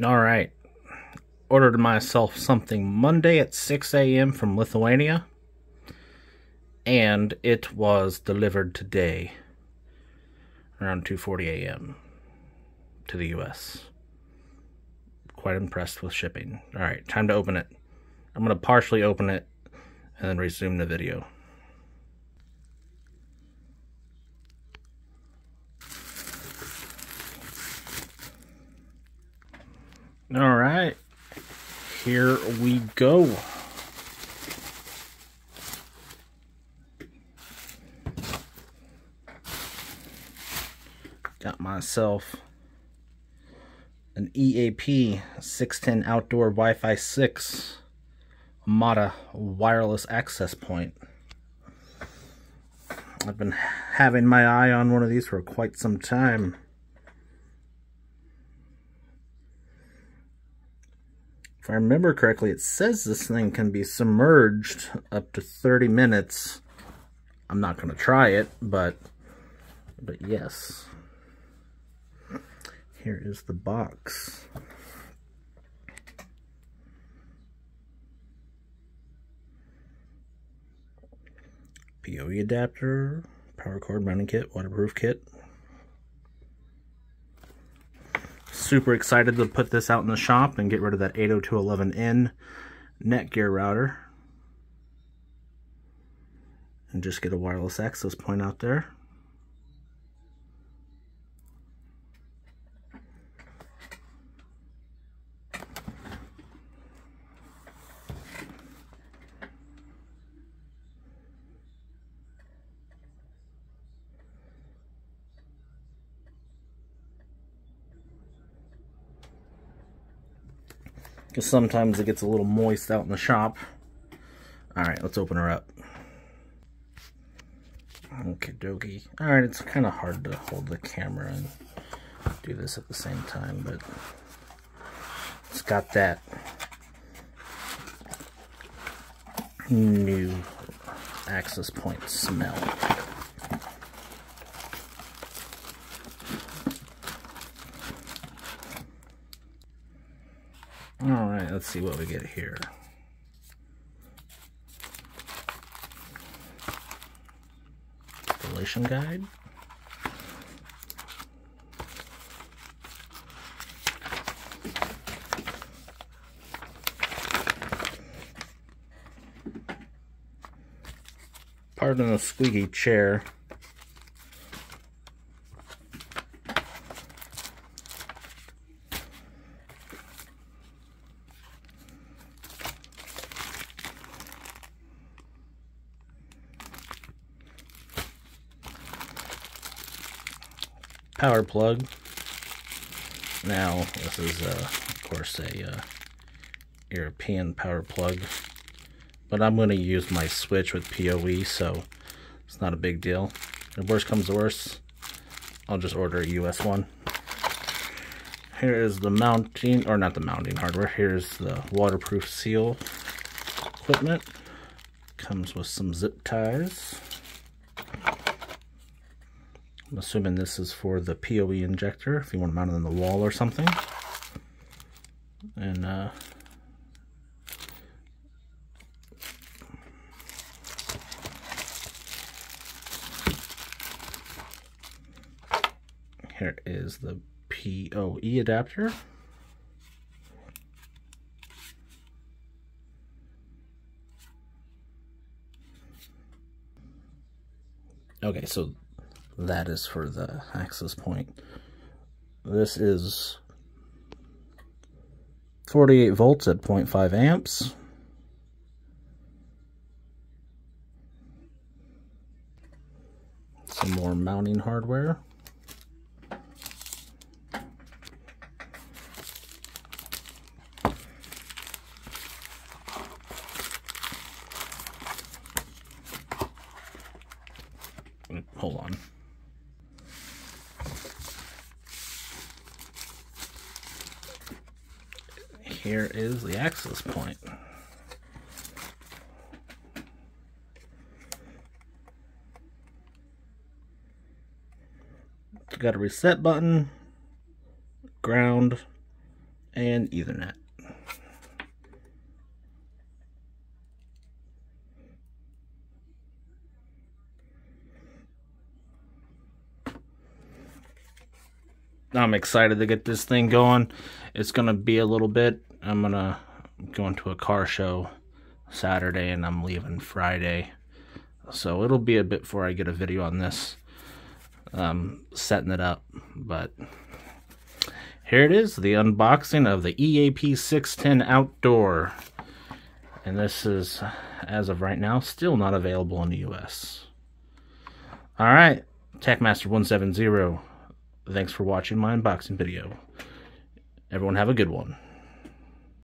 All right. Ordered myself something Monday at 6 a.m. from Lithuania. And it was delivered today around 2:40 a.m. to the US. Quite impressed with shipping. All right, time to open it. I'm going to partially open it and then resume the video. All right, here we go. Got myself an EAP 610 outdoor Wi-Fi 6 Omada wireless access point. I've been having my eye on one of these for quite some time. If I remember correctly, it says this thing can be submerged up to 30 minutes. I'm not going to try it, but but yes. Here is the box. PoE adapter, power cord mounting kit, waterproof kit, super excited to put this out in the shop and get rid of that 802.11n Netgear router. And just get a wireless access point out there. Because sometimes it gets a little moist out in the shop. All right, let's open her up. Okay, dokie. All right, it's kind of hard to hold the camera and do this at the same time, but it's got that new access point smell. Alright, let's see what we get here. Installation guide. Pardon the squeaky chair. Power plug. Now, this is, uh, of course, a uh, European power plug. But I'm going to use my switch with PoE, so it's not a big deal. If worst comes to worst, I'll just order a US one. Here is the mounting, or not the mounting hardware. Here's the waterproof seal equipment. Comes with some zip ties. I'm assuming this is for the PoE injector, if you want to mount it on the wall or something. And, uh, here is the PoE adapter. Okay, so that is for the access point. This is 48 volts at 0.5 amps. Some more mounting hardware. Mm, hold on. Here is the access point. got a reset button, ground, and Ethernet. I'm excited to get this thing going. It's going to be a little bit. I'm going to go into a car show Saturday and I'm leaving Friday. So it'll be a bit before I get a video on this. Um, setting it up. But here it is, the unboxing of the EAP 610 Outdoor. And this is, as of right now, still not available in the US. Alright, TechMaster170 Thanks for watching my unboxing video. Everyone have a good one.